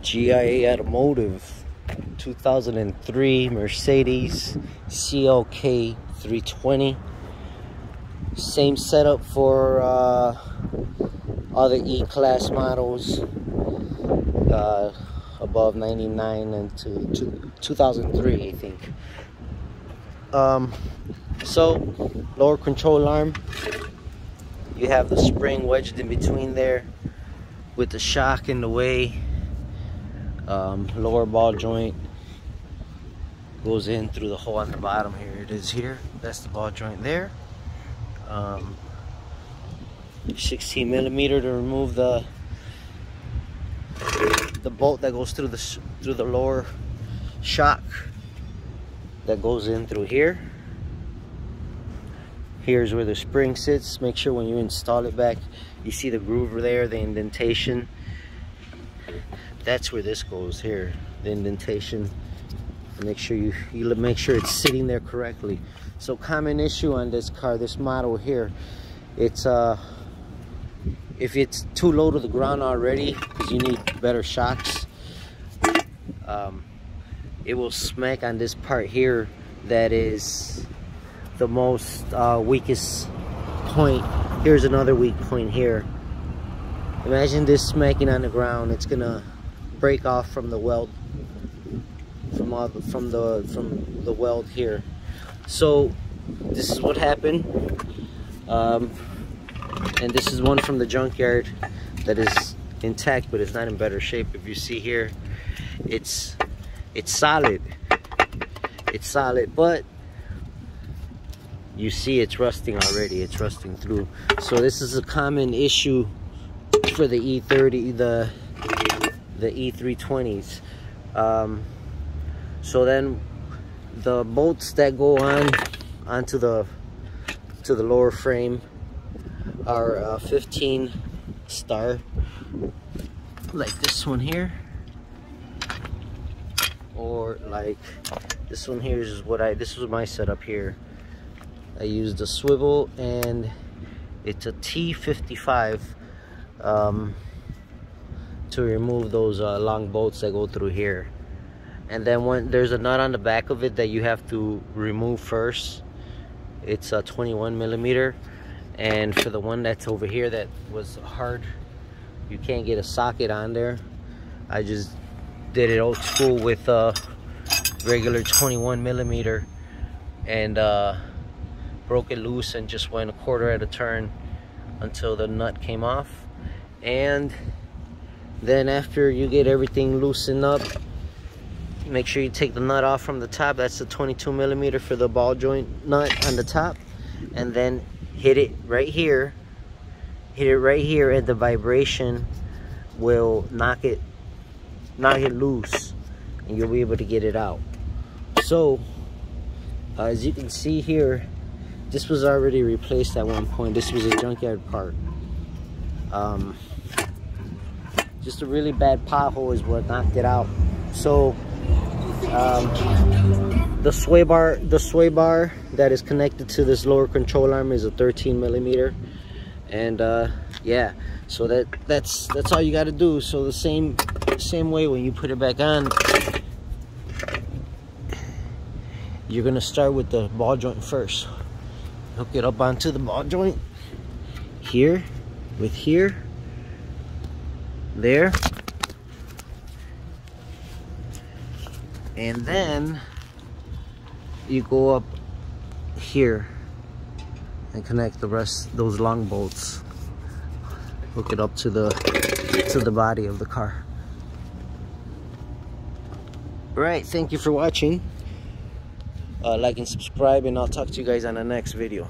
GIA Automotive 2003 Mercedes CLK 320 same setup for uh, other E-Class models uh, above 99 and to, to 2003 I think. Um, so lower control arm. You have the spring wedged in between there with the shock in the way um, lower ball joint goes in through the hole on the bottom here. It is here. That's the ball joint there. Um, 16 millimeter to remove the the bolt that goes through the through the lower shock that goes in through here. Here's where the spring sits. Make sure when you install it back you see the groove there the indentation that's where this goes here the indentation. Make sure you you make sure it's sitting there correctly. So common issue on this car this model here it's uh if it's too low to the ground already because you need better shocks um, it will smack on this part here that is the most uh, weakest point. Here's another weak point here. Imagine this smacking on the ground it's gonna break off from the weld from all the, from the from the weld here. So this is what happened. Um, and this is one from the junkyard that is intact but it's not in better shape. If you see here it's it's solid. It's solid but you see it's rusting already. It's rusting through. So this is a common issue for the E30 the the E320s. Um, so then the bolts that go on onto the to the lower frame are uh, 15 star like this one here or like this one here is what I this was my setup here I used a swivel and it's a T55 um, to remove those uh, long bolts that go through here. And then when there's a nut on the back of it that you have to remove first. It's a 21 millimeter. And for the one that's over here that was hard you can't get a socket on there. I just did it old school with a regular 21 millimeter and uh, broke it loose and just went a quarter at a turn until the nut came off. And then after you get everything loosened up make sure you take the nut off from the top. That's the 22 millimeter for the ball joint nut on the top. And then hit it right here. Hit it right here and the vibration will knock it knock it loose. And you'll be able to get it out. So uh, as you can see here this was already replaced at one point. This was a junkyard part um, just a really bad pothole is what knocked it out. So um, the sway bar the sway bar that is connected to this lower control arm is a 13 millimeter. And uh, yeah so that that's that's all you got to do. So the same same way when you put it back on you're gonna start with the ball joint first. Hook it up onto the ball joint. Here with here there. And then you go up here and connect the rest those long bolts. Hook it up to the to the body of the car. All right thank you for watching. Uh, like and subscribe and i'll talk to you guys on the next video